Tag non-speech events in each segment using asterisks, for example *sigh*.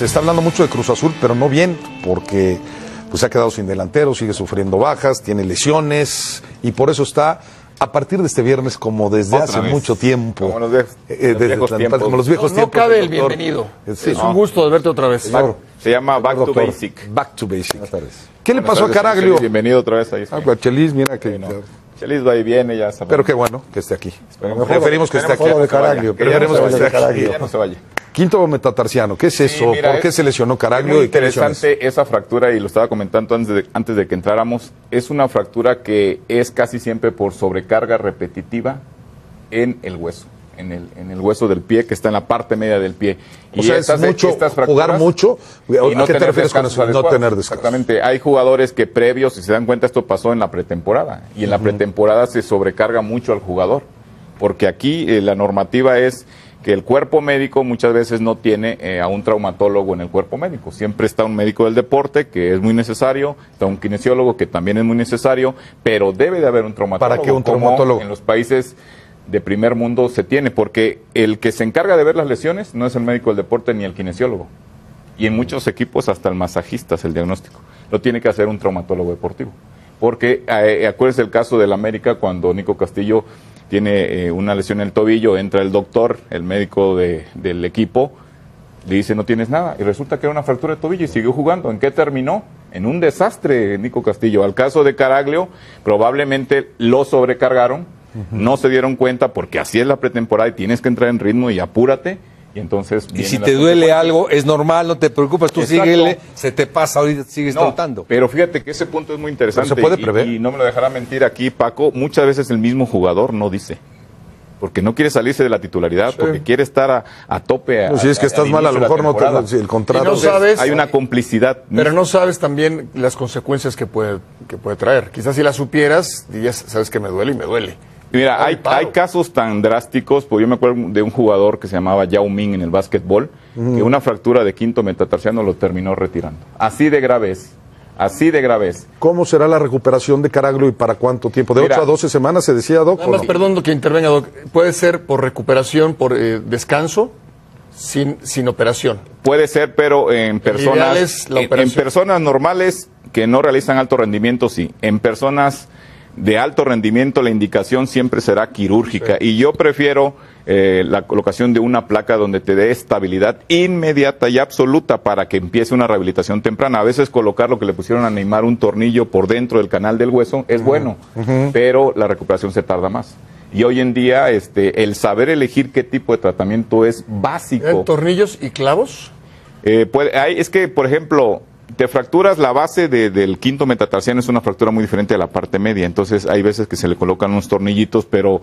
se está hablando mucho de Cruz Azul, pero no bien, porque pues se ha quedado sin delantero, sigue sufriendo bajas, tiene lesiones y por eso está a partir de este viernes como desde Otra hace vez. mucho tiempo. Como los viejos- Eh, los desde viejos tan- tiempos. como los viejos No, cabe el doctor. bienvenido. Eh, sí, es no. un gusto de verte otra vez. Señor, Se llama Back to Basic. Back to Basic. Buenas tardes. ¿Qué le pasó a Caraglio? Chelis, Bienvenido otra vez ahí. Ah, Chelis, mira que... no. Chelis va y viene, ya sabemos. Pero qué bueno que esté aquí. Esperemos- Preferimos que esté aquí. Caraglio, Preferimos que esté aquí. Ya no se vaya. Quinto metatarsiano, ¿qué es eso? mira, ¿Por qué es- se lesionó Es Caraglio muy y lesiones? interesante esa fractura y lo estaba comentando antes de, antes de que entráramos. Es una fractura que es casi siempre por sobrecarga repetitiva en el hueso, en el, en el hueso del pie que está en la parte media del pie. O sea, es mucho jugar fracturas- mucho. y ¿A no qué te refieres con eso? No tener descanso. Exactamente. Hay jugadores que previos, si se dan cuenta, esto pasó en la pretemporada. Y en la pretemporada se sobrecarga mucho al jugador. Porque aquí eh, la normativa es que el cuerpo médico muchas veces no tiene eh, a un traumatólogo en el cuerpo médico. Siempre está un médico del deporte, que es muy necesario, está un kinesiólogo, que también es muy necesario, pero debe de haber un traumatólogo. ¿Para qué un traumatólogo? En los países de primer mundo se tiene, porque el que se encarga de ver las lesiones no es el médico del deporte ni el kinesiólogo. Y en muchos equipos hasta el masajista es el diagnóstico. Lo tiene que hacer un traumatólogo deportivo. Porque eh, acuérdense el caso del América cuando Nico Castillo tiene eh, una lesión en el tobillo, entra el doctor, el médico de- del equipo, le dice no tienes nada y resulta que era una fractura de tobillo y siguió jugando. ¿En qué terminó? En un desastre, Nico Castillo. Al caso de Caraglio, probablemente lo sobrecargaron, no se dieron cuenta porque así es la pretemporada y tienes que entrar en ritmo y apúrate. Y entonces. Y si te duele algo, es normal, no te preocupes, tú Exacto. síguele, se te pasa, ahorita sigues No, saltando. Pero fíjate que ese punto es muy interesante. Pero se puede y- prever. Y, no me lo dejará mentir aquí, Paco. Muchas veces el mismo jugador no dice. Porque no quiere salirse de la titularidad, porque quiere estar a, a tope. A, Pues si es que a- estás al mal, a lo mejor no temporada. te si el contrato. No sabes- Hay una complicidad. Pero no sabes también las consecuencias que puede, que puede traer. Quizás si las supieras, dirías, sabes que me duele y me duele. Mira, Ay, hay, hay casos tan drásticos, pues yo me acuerdo de un jugador que se llamaba Yao Ming en el básquetbol, que una fractura de quinto metatarsiano lo terminó retirando. Así de grave es, así de grave es. ¿Cómo será la recuperación de Caraglio y para cuánto tiempo? ¿De Mira. 8 a 12 semanas se decía, Doc? Nada o más, no? perdón que intervenga, Doc. Puede ser por recuperación, por eh, descanso, sin, sin operación. Puede ser, pero en personas, es la en- en, personas normales que no realizan alto rendimiento, sí. En personas de alto rendimiento, la indicación siempre será quirúrgica. Y yo prefiero eh, la colocación de una placa donde te dé estabilidad inmediata y absoluta para que empiece una rehabilitación temprana. A veces colocar lo que le pusieron a Neymar, un tornillo por dentro del canal del hueso, es bueno, pero la recuperación se tarda más. Y hoy en día, este, el saber elegir qué tipo de tratamiento es básico. ¿Tornillos y clavos? Eh, puede- hay- es que, por ejemplo, te fracturas la base de- del quinto metatarsiano, es una fractura muy diferente a la parte media. Entonces, hay veces que se le colocan unos tornillitos, pero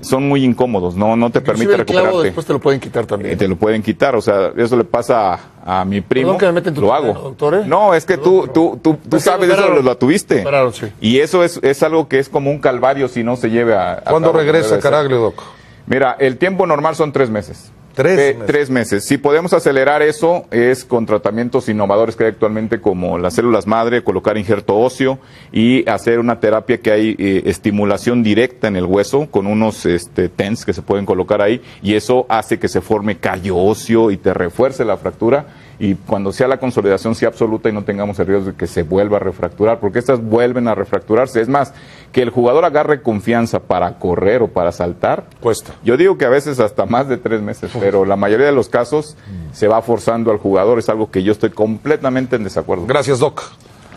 son muy incómodos, no, no te Inclusive permite el clavo recuperarte. después te lo pueden quitar también. Eh, te lo pueden quitar, o sea, eso le pasa a, a mi primo. Perdón que me meta en tu lo hago. doctor, ¿eh? No, es que tú, tú, tú, tú Pues sabes eso, lo, lo tuviste. Sí. Y eso es, es algo que es como un calvario si no se lleve a. a ¿Cuándo cabo, regresa. Caraglio, Doc? Mira, el tiempo normal son tres meses. Tres Eh, meses. Tres meses. Si podemos acelerar eso, es con tratamientos innovadores que hay actualmente, como las células madre, colocar injerto óseo y hacer una terapia que hay eh, estimulación directa en el hueso con unos este, TENS que se pueden colocar ahí y eso hace que se forme callo óseo y te refuerce la fractura y cuando sea la consolidación sea absoluta y no tengamos el riesgo de que se vuelva a refracturar, porque estas vuelven a refracturarse. Es más, que el jugador agarre confianza para correr o para saltar, Cuesta. yo digo que a veces hasta más de tres meses, pero la mayoría de los casos se va forzando al jugador, es algo que yo estoy completamente en desacuerdo. Gracias, Doc.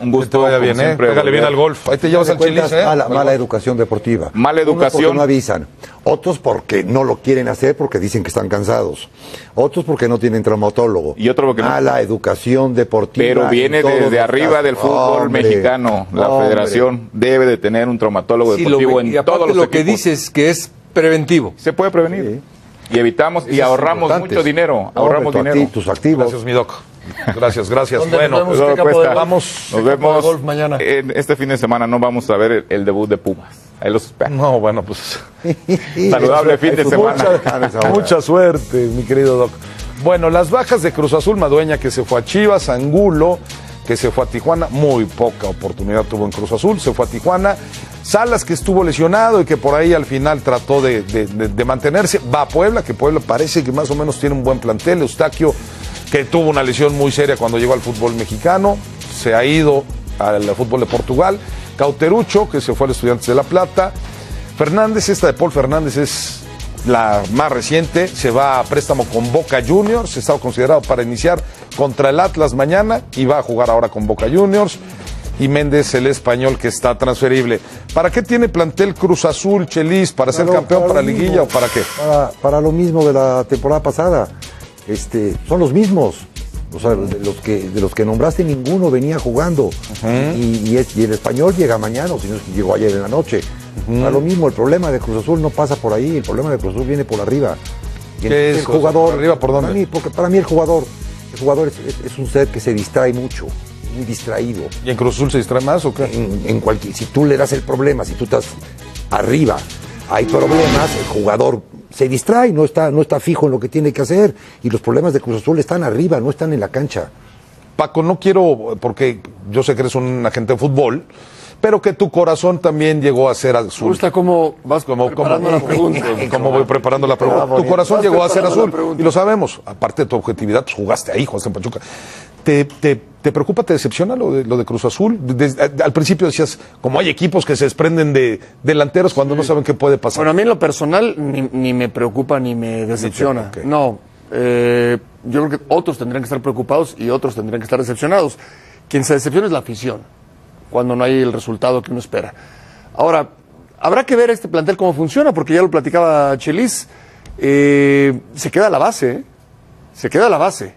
Un Que gusto, te vaya bien, ¿eh? siempre, Pégale bien al golf. Ahí te llevas al chilis, cuentas, ¿eh? mala, mala educación deportiva. Mala Unos educación. porque no avisan. Otros porque no lo quieren hacer porque dicen que están cansados. Otros porque no tienen traumatólogo. Y otro porque no- Mala educación deportiva. Pero en viene desde arriba casos. del fútbol Hombre, mexicano. La hombre. federación debe de tener un traumatólogo Sí, lo- deportivo y en aparte todos los lo que dices que es preventivo. Se puede prevenir. Y evitamos y Eso ahorramos mucho dinero. Ahorramos Hombre, dinero. acti- tus activos. Gracias, mi Doc. Gracias, gracias. ¿Dónde Bueno, nos vemos? Eso ¿Qué campo de cuesta. golf? vamos. Nos ¿Qué campo de vemos golf mañana? en este fin de semana. No vamos a ver el, el debut de Pumas. Ahí los espero. No, bueno, pues. *laughs* Saludable fin de semana. *laughs* hora. Mucha suerte, mi querido Doc. Bueno, las bajas de Cruz Azul, Madueña que se fue a Chivas, Angulo que se fue a Tijuana, muy poca oportunidad tuvo en Cruz Azul, se fue a Tijuana. Salas que estuvo lesionado y que por ahí al final trató de, de- de- de mantenerse, va a Puebla, que Puebla parece que más o menos tiene un buen plantel, Eustaquio que tuvo una lesión muy seria cuando llegó al fútbol mexicano, se ha ido al fútbol de Portugal. Cauterucho, que se fue al Estudiantes de La Plata. Fernández, esta de Paul Fernández es la más reciente, se va a préstamo con Boca Juniors, estaba considerado para iniciar contra el Atlas mañana y va a jugar ahora con Boca Juniors. Y Méndez, el español que está transferible. ¿Para qué tiene plantel Cruz Azul, Chelis? ¿Para ser campeón, para, lo liguilla mismo, o para qué? Para, para lo mismo de la temporada pasada. Este, son los mismos. O sea, de los que, de los que nombraste, ninguno venía jugando. y, y es- y el español llega mañana, o si no es que llegó ayer en la noche. Para lo mismo, el problema de Cruz Azul no pasa por ahí, el problema de Cruz Azul viene por arriba. Y ¿Qué entonces es, sea, por arriba, por dónde? Para mí, porque para mí el jugador, el jugador es, es- es un ser que se distrae mucho, muy distraído ¿Y en Cruz Azul se distrae más o qué? en, en cualquier, si tú le das el problema, si tú estás arriba, hay problemas, el jugador se distrae, no está, no está fijo en lo que tiene que hacer, y los problemas de Cruz Azul están arriba, no están en la cancha. Paco, no quiero, porque yo sé que eres un agente de fútbol, pero que tu corazón también llegó a ser Me azul. gusta cómo vas Como, preparando *laughs* como- la pregunta. como voy preparando la pregunta. Tu corazón llegó a ser azul y lo sabemos. Aparte de tu objetividad, pues, jugaste ahí, jugaste en Pachuca. ¿Te, te, te preocupa, te decepciona lo de, lo de Cruz Azul? Desde- al principio decías, como hay equipos que se desprenden de delanteros cuando no saben qué puede pasar. Bueno, a mí en lo personal ni, ni me preocupa ni me decepciona. No, eh, yo creo que otros tendrían que estar preocupados y otros tendrían que estar decepcionados. Quien se decepciona es la afición, cuando no hay el resultado que uno espera. Ahora, habrá que ver este plantel cómo funciona, porque ya lo platicaba Chelis, eh, se queda la base, ¿eh? se queda la base.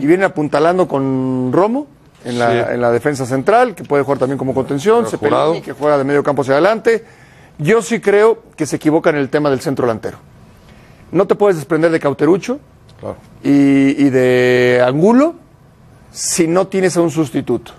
Y viene apuntalando con Romo en la, Sí. en la defensa central, que puede jugar también como contención. Cepelini, que juega de medio campo hacia adelante. Yo sí creo que se equivoca en el tema del centro delantero. No te puedes desprender de Cauterucho Claro, y, y de Angulo si no tienes a un sustituto.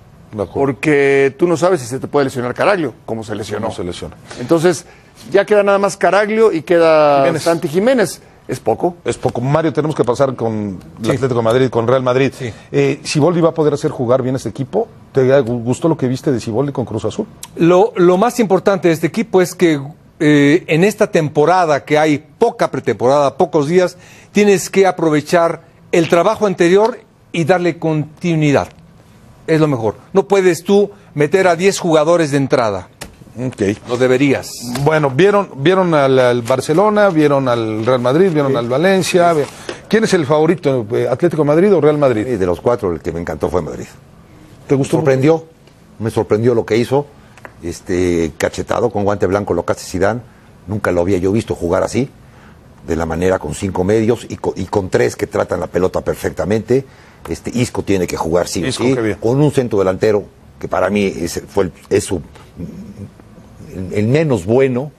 Porque tú no sabes si se te puede lesionar Caraglio, como se lesionó. No se lesiona. Entonces, ya queda nada más Caraglio y queda Jiménez. Santi Jiménez. Es poco. Es poco. Mario, tenemos que pasar con el Atlético de Madrid, con Real Madrid. Sí. Eh, ¿Siboldi va a poder hacer jugar bien este equipo? ¿Te gustó lo que viste de Siboldi con Cruz Azul? Lo, lo más importante de este equipo es que eh, en esta temporada que hay poca pretemporada, pocos días, tienes que aprovechar el trabajo anterior y darle continuidad. Es lo mejor. No puedes tú meter a 10 jugadores de entrada. Ok. Lo deberías. Bueno, vieron, vieron al, al Barcelona, vieron al Real Madrid, vieron al Valencia. ¿Quién es el favorito? eh, ¿Atlético de Madrid o Real Madrid? De los cuatro, el que me encantó fue Madrid. ¿Te Me gustó? sorprendió, me sorprendió lo que hizo, este cachetado con guante blanco lo hace Zidane, nunca lo había yo visto jugar así, de la manera con cinco medios y con, y con tres que tratan la pelota perfectamente. Este Isco tiene que jugar sí Isco, sí, con un centro delantero que para mí es, fue el- es su el, el menos bueno,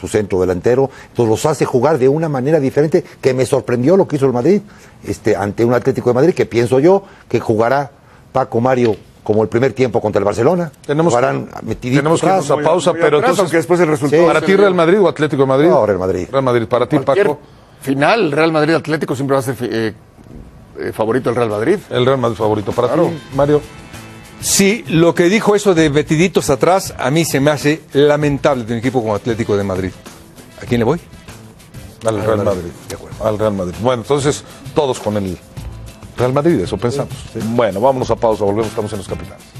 su centro delantero, entonces los hace jugar de una manera diferente que me sorprendió lo que hizo el Madrid este, ante un Atlético de Madrid que pienso yo que jugará Paco Mario como el primer tiempo contra el Barcelona. Tenemos, Jugarán tenemos que irnos a pausa, muy pero atrás, entonces, aunque después el resultado ¿Para se ti. Real Madrid o Atlético de Madrid? No, Real Madrid. Real Madrid. Para ti, Paco, final, Real Madrid Atlético siempre va a ser eh, eh, favorito el Real Madrid. el Real Madrid favorito. Para Claro. ti, Mario. Sí, lo que dijo eso de metiditos atrás, a mí se me hace lamentable de un equipo como Atlético de Madrid. ¿A quién le voy? Al Real Madrid. Al Real Madrid. Bueno, entonces, todos con el Real Madrid, eso pensamos. Bueno, vámonos a pausa, volvemos, estamos en los capitanes.